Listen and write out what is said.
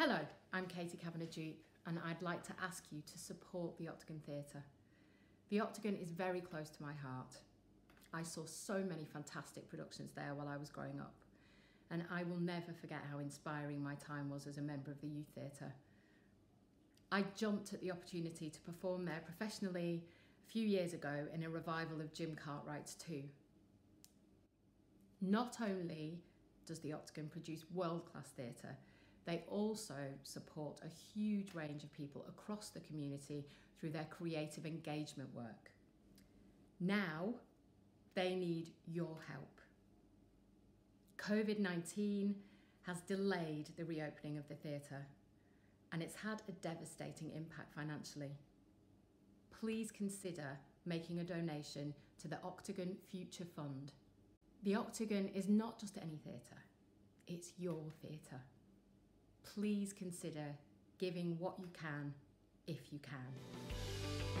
Hello, I'm Katy Cavanagh-Jupe, and I'd like to ask you to support the Octagon Theatre. The Octagon is very close to my heart. I saw so many fantastic productions there while I was growing up, and I will never forget how inspiring my time was as a member of the Youth Theatre. I jumped at the opportunity to perform there professionally a few years ago in a revival of Jim Cartwright's Two. Not only does the Octagon produce world class theatre, they also support a huge range of people across the community through their creative engagement work. Now, they need your help. COVID 19 has delayed the reopening of the theatre and it's had a devastating impact financially. Please consider making a donation to the Octagon Future Fund. The Octagon is not just any theatre, it's your theatre please consider giving what you can if you can.